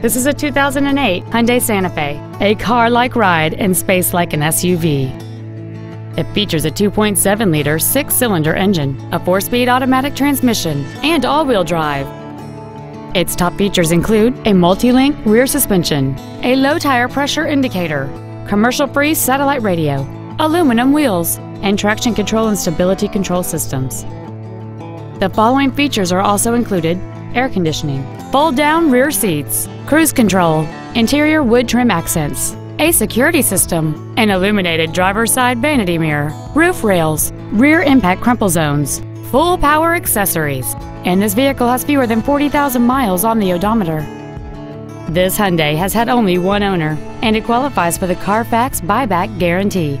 This is a 2008 Hyundai Santa Fe, a car-like ride and space like an SUV. It features a 2.7-liter six-cylinder engine, a four-speed automatic transmission, and all-wheel drive. Its top features include a multi-link rear suspension, a low tire pressure indicator, commercial-free satellite radio, aluminum wheels, and traction control and stability control systems. The following features are also included air conditioning, fold down rear seats, cruise control, interior wood trim accents, a security system, an illuminated driver's side vanity mirror, roof rails, rear impact crumple zones, full power accessories, and this vehicle has fewer than 40,000 miles on the odometer. This Hyundai has had only one owner, and it qualifies for the Carfax buyback guarantee.